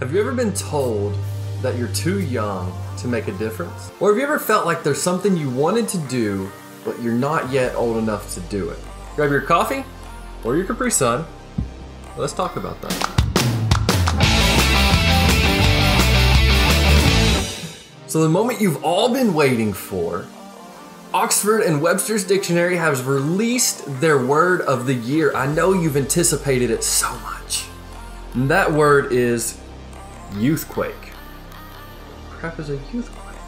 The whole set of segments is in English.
Have you ever been told that you're too young to make a difference? Or have you ever felt like there's something you wanted to do, but you're not yet old enough to do it? Grab your coffee or your Capri Sun. Let's talk about that. So, the moment you've all been waiting for, Oxford and Webster's Dictionary has released their word of the year. I know you've anticipated it so much. And that word is youthquake. Crap is a youthquake?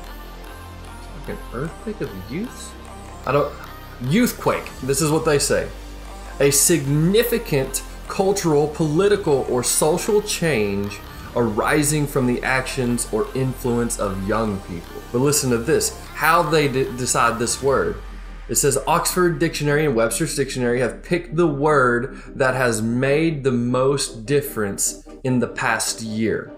It's like an earthquake of youths? I don't. Youthquake. This is what they say. A significant cultural, political, or social change arising from the actions or influence of young people. But listen to this how they decide this word. It says Oxford Dictionary and Webster's Dictionary have picked the word that has made the most difference in the past year.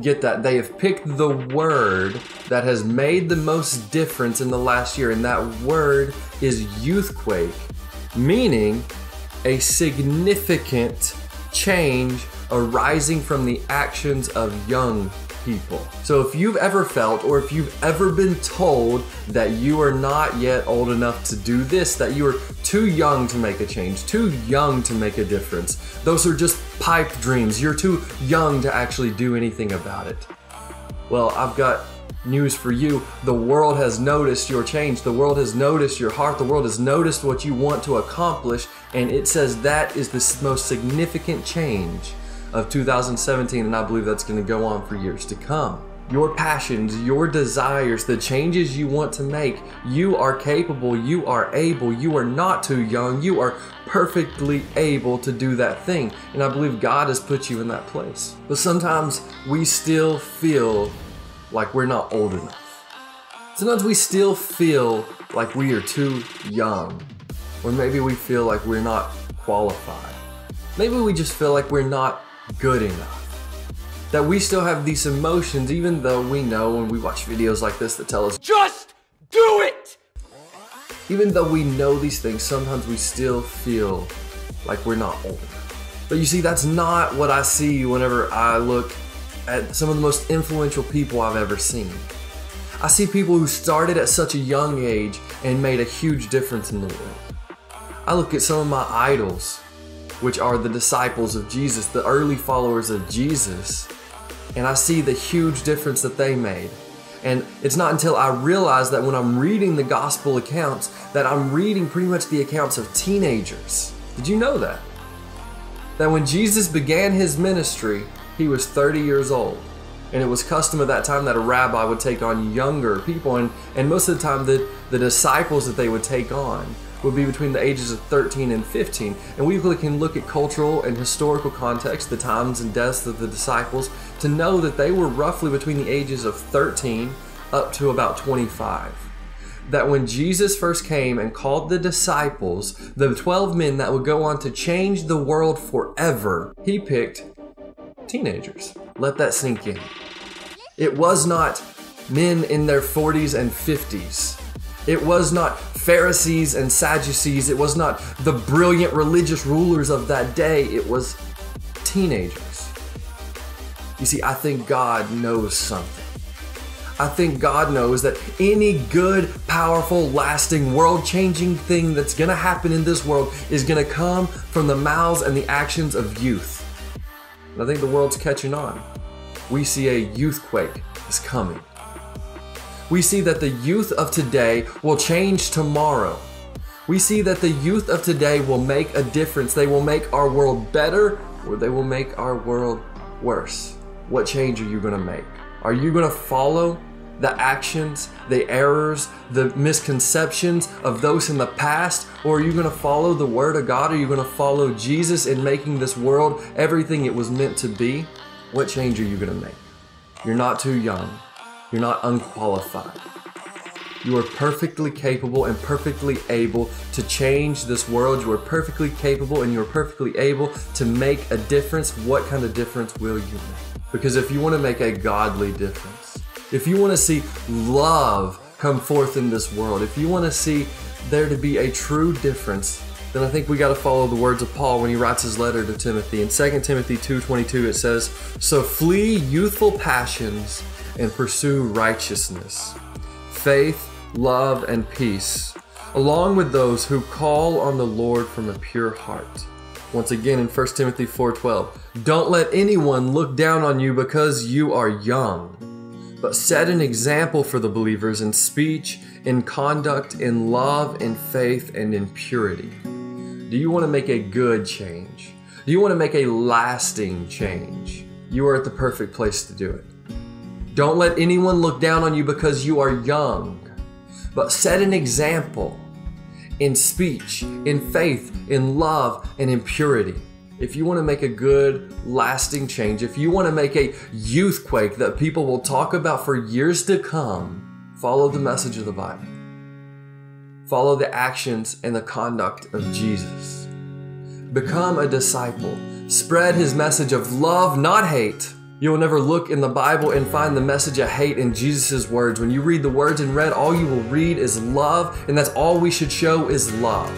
Get that? They have picked the word that has made the most difference in the last year, and that word is youthquake, meaning a significant change arising from the actions of young people. So if you've ever felt or if you've ever been told that you are not yet old enough to do this, that you are too young to make a change, too young to make a difference, those are just pipe dreams. You're too young to actually do anything about it. Well, I've got news for you. The world has noticed your change. The world has noticed your heart. The world has noticed what you want to accomplish. And it says that is the most significant change of 2017, and I believe that's going to go on for years to come. Your passions, your desires, the changes you want to make, you are capable, you are able, you are not too young, you are perfectly able to do that thing. And I believe God has put you in that place. But sometimes we still feel like we're not old enough. Sometimes we still feel like we are too young, or maybe we feel like we're not qualified. Maybe we just feel like we're not good enough. That we still have these emotions, even though we know when we watch videos like this that tell us, Just do it! even though we know these things, sometimes we still feel like we're not old. But you see, that's not what I see whenever I look at some of the most influential people I've ever seen. I see people who started at such a young age and made a huge difference in the world. I look at some of my idols which are the disciples of Jesus, the early followers of Jesus. And I see the huge difference that they made. And it's not until I realize that when I'm reading the gospel accounts that I'm reading pretty much the accounts of teenagers. Did you know that? That when Jesus began his ministry, he was 30 years old. And it was custom at that time that a rabbi would take on younger people. And, and most of the time, the, the disciples that they would take on would be between the ages of 13 and 15. And we can look at cultural and historical context, the times and deaths of the disciples, to know that they were roughly between the ages of 13 up to about 25. That when Jesus first came and called the disciples, the 12 men that would go on to change the world forever, he picked teenagers. Let that sink in. It was not men in their 40s and 50s. It was not Pharisees and Sadducees. It was not the brilliant religious rulers of that day. It was teenagers. You see, I think God knows something. I think God knows that any good, powerful, lasting, world changing thing that's gonna happen in this world is gonna come from the mouths and the actions of youth. And I think the world's catching on. We see a youthquake is coming we see that the youth of today will change tomorrow. We see that the youth of today will make a difference. They will make our world better or they will make our world worse. What change are you going to make? Are you going to follow the actions, the errors, the misconceptions of those in the past? Or are you going to follow the Word of God? Are you going to follow Jesus in making this world everything it was meant to be? What change are you going to make? You're not too young. You're not unqualified. You are perfectly capable and perfectly able to change this world. You are perfectly capable and you are perfectly able to make a difference. What kind of difference will you make? Because if you want to make a godly difference, if you want to see love come forth in this world, if you want to see there to be a true difference, then I think we got to follow the words of Paul when he writes his letter to Timothy. In 2 Timothy 2:22 it says, "So flee youthful passions and pursue righteousness, faith, love, and peace, along with those who call on the Lord from a pure heart." Once again in 1 Timothy 4:12, "Don't let anyone look down on you because you are young." but set an example for the believers in speech, in conduct, in love, in faith, and in purity. Do you want to make a good change? Do you want to make a lasting change? You are at the perfect place to do it. Don't let anyone look down on you because you are young, but set an example in speech, in faith, in love, and in purity if you want to make a good, lasting change, if you want to make a youthquake that people will talk about for years to come, follow the message of the Bible. Follow the actions and the conduct of Jesus. Become a disciple. Spread his message of love, not hate. You will never look in the Bible and find the message of hate in Jesus' words. When you read the words in red, all you will read is love, and that's all we should show is love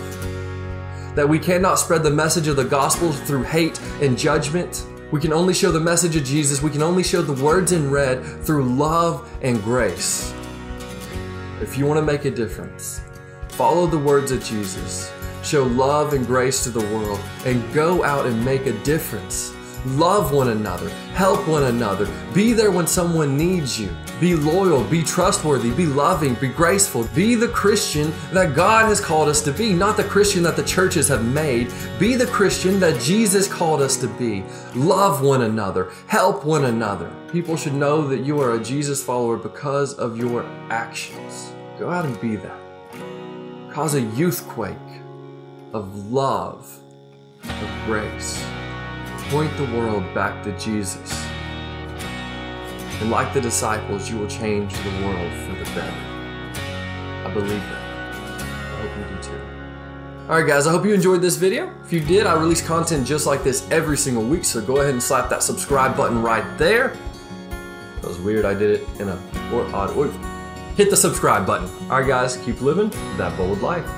that we cannot spread the message of the gospel through hate and judgment. We can only show the message of Jesus. We can only show the words in red through love and grace. If you want to make a difference, follow the words of Jesus, show love and grace to the world, and go out and make a difference. Love one another, help one another, be there when someone needs you. Be loyal, be trustworthy, be loving, be graceful. Be the Christian that God has called us to be, not the Christian that the churches have made. Be the Christian that Jesus called us to be. Love one another, help one another. People should know that you are a Jesus follower because of your actions. Go out and be that. Cause a youthquake of love, of grace. Point the world back to Jesus. And like the disciples, you will change the world for the better. I believe that. I hope you do too. Alright guys, I hope you enjoyed this video. If you did, I release content just like this every single week, so go ahead and slap that subscribe button right there. That was weird, I did it in a odd or hit the subscribe button. Alright guys, keep living that bold life.